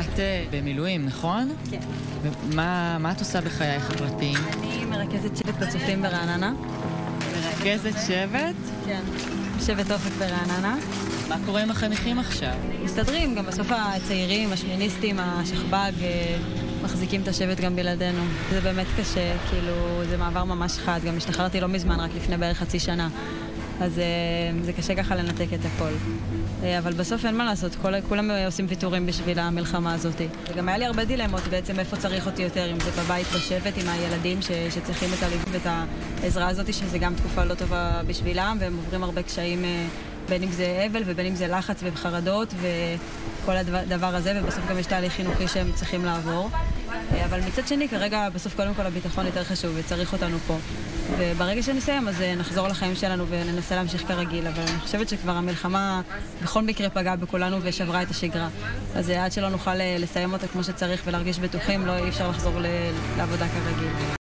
את אה, במילואים, נכון? כן. ומה מה את עושה בחייך הפרטיים? אני מרכזת שבט בצופים ברעננה. מרכזת שבט? כן. שבט אופק ברעננה. מה קורה עם החניכים עכשיו? מסתדרים, גם בסוף הצעירים, השמיניסטים, השכב"ג, אה, מחזיקים את השבט גם בלעדינו. זה באמת קשה, כאילו, זה מעבר ממש חד. גם השתחררתי לא מזמן, רק לפני בערך חצי שנה. אז אה, זה קשה ככה לנתק את הכל. אה, אבל בסוף אין מה לעשות, כל, כולם עושים ויתורים בשביל המלחמה הזאת. וגם היה לי הרבה דילמות בעצם איפה צריך אותי יותר, אם זה בבית, בשבט, עם הילדים ש, שצריכים את הליווי ואת העזרה הזאת, שזה גם תקופה לא טובה בשבילם, והם עוברים הרבה קשיים, אה, בין אם זה אבל ובין אם זה לחץ וחרדות וכל הדבר הזה, ובסוף גם יש תהליך חינוכי שהם צריכים לעבור. אה, אבל מצד שני, כרגע בסוף קודם כל הביטחון יותר חשוב וצריך אותנו פה. וברגע שנסיים אז אה, נחזור לחיים שלנו וננסה להמשיך כרגיל, אבל אני חושבת שכבר המלחמה בכל מקרה פגעה בכולנו ושברה את השגרה. אז אה, עד שלא נוכל לסיים אותה כמו שצריך ולהרגיש בטוחים, לא אי אפשר לחזור לעבודה כרגיל.